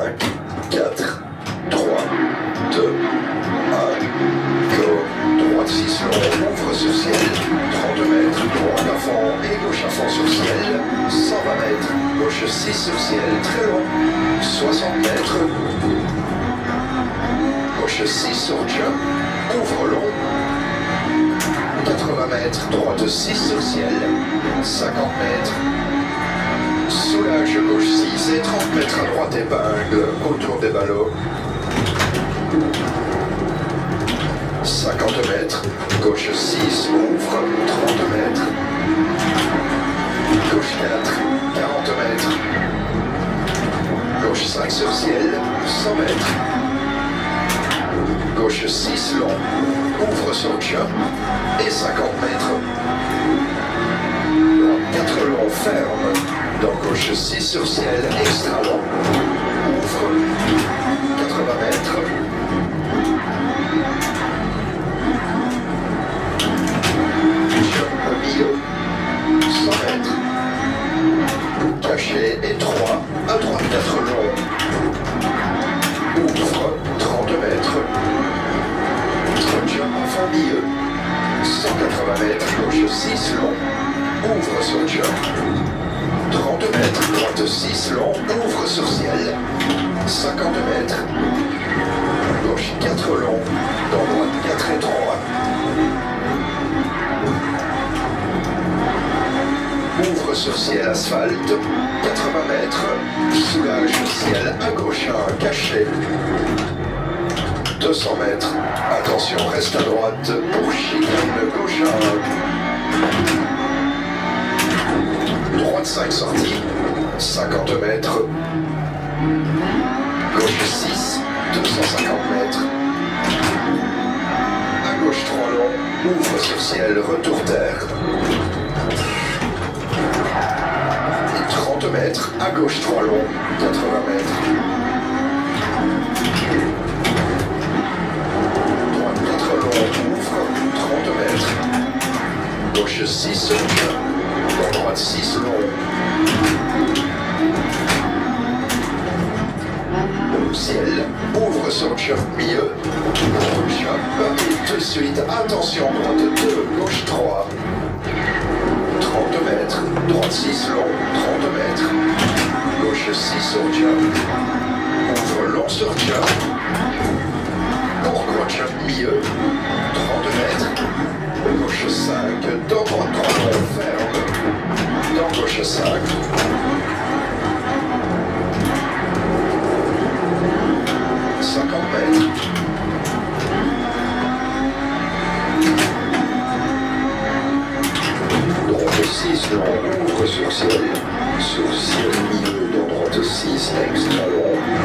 5, 4, 3, 2, 1, go. Droite 6 long, ouvre sur ciel, 30 mètres, droite fond et gauche fond sur ciel, 120 mètres, gauche 6 sur ciel, très long, 60 mètres, gauche 6 sur jump, ouvre long, 80 mètres, droite 6 sur ciel, 50 mètres, soulage gauche 6 et 30 mètres à droite épingle autour des ballots. 50 mètres, gauche 6, ouvre, 30 mètres, gauche 4, 40 mètres, gauche 5 sur ciel, 100 mètres, gauche 6 long, ouvre sur jump et 50 mètres, droite 4 long, ferme, dans gauche 6 sur ciel, extra long, ouvre, 80 mètres, au milieu, 100 mètres. Caché et 3, à droite 4 long. Ouvre, 30 mètres. Jump en milieu. 180 mètres, gauche 6 long. Ouvre sur jump. 30 mètres, droite 6 long. Ouvre sur ciel. 50 mètres. Gauche 4 long. Dans droite 4 et 3. Ouvre sur ciel asphalte, 80 mètres, soulage ciel à gauche un caché. 200 mètres, attention reste à droite pour gauche un. Droite 5 sorties, 50 mètres. Gauche 6, 250 mètres. À gauche 3 long, ouvre sur ciel, retour terre. 30 mètres, à gauche 3 long, 80 mètres. Droite 4 long, ouvre, 30 mètres. Gauche 6 long, droite 6 long. Ciel, ouvre sur jump milieu. Jump et tout de suite, attention, droite 2, gauche 3. 30 mètres, droite 6 long, 30 mètres, gauche 6 sur jump, ouvre long sur jump, pourquoi jump milieu, 6, le ouvre sur ciel, sur ciel lumineux dans droite 6, extra droit,